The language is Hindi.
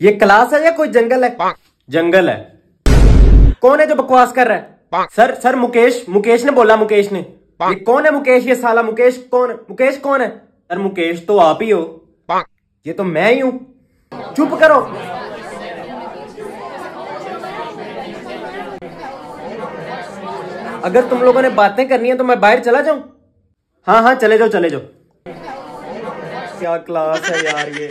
ये क्लास है या कोई जंगल है? जंगल है। कौन है जो बकवास कर रहा है? सर सर मुकेश मुकेश ने बोला मुकेश ने। ये कौन है मुकेश ये साला मुकेश? कौन है मुकेश कौन है? सर मुकेश तो आप ही हो। ये तो मैं ही हूँ। चुप करो। अगर तुम लोगों ने बातें करनी है तो मैं बाहर चला जाऊँ? हाँ हाँ चले जाओ चले जाओ। क्या क्लास है यार ये?